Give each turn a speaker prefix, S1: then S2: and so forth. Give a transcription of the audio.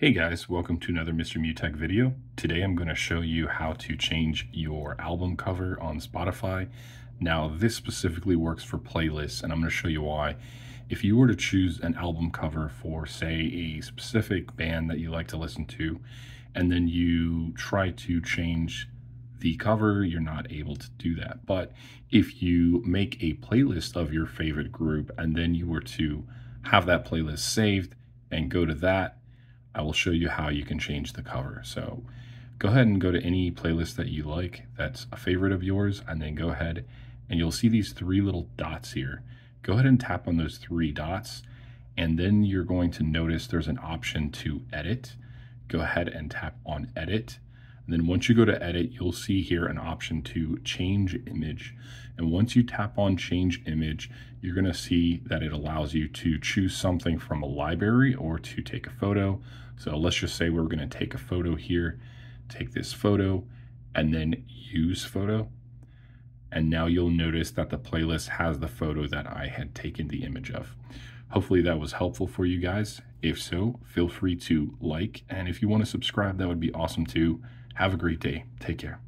S1: Hey guys, welcome to another Mr. Mew Tech video. Today I'm going to show you how to change your album cover on Spotify. Now this specifically works for playlists and I'm going to show you why. If you were to choose an album cover for say a specific band that you like to listen to and then you try to change the cover, you're not able to do that. But if you make a playlist of your favorite group and then you were to have that playlist saved and go to that I will show you how you can change the cover. So go ahead and go to any playlist that you like that's a favorite of yours and then go ahead and you'll see these three little dots here. Go ahead and tap on those three dots and then you're going to notice there's an option to edit. Go ahead and tap on edit. And then once you go to edit, you'll see here an option to change image. And once you tap on change image, you're gonna see that it allows you to choose something from a library or to take a photo. So let's just say we're gonna take a photo here, take this photo, and then use photo. And now you'll notice that the playlist has the photo that I had taken the image of. Hopefully that was helpful for you guys. If so, feel free to like. And if you wanna subscribe, that would be awesome too. Have a great day. Take care.